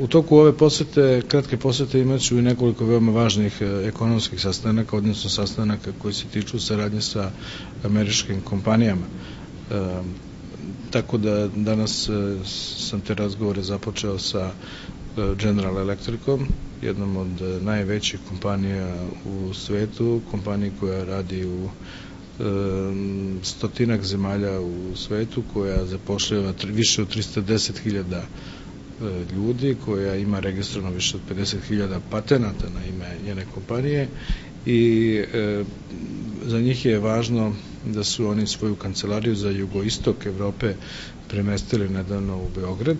U toku ove posete, kratke posete imaću i nekoliko veoma važnih e, ekonomskih sastanaka, odnosno sastanaka koji se tiču saradnje sa američkim kompanijama. E, tako da danas e, sam te razgovore započeo sa General Electricom, jednom od najvećih kompanija u svetu, kompaniji koja radi u stotinak zemalja u svetu, koja zapošljava više od 310.000 E, ljudi koja ima registrovano više od 50.000 patenata na ime njene kompanije i e, za njih je važno da su oni svoju kancelariju za jugoistok Evrope premestili nedavno u Beograd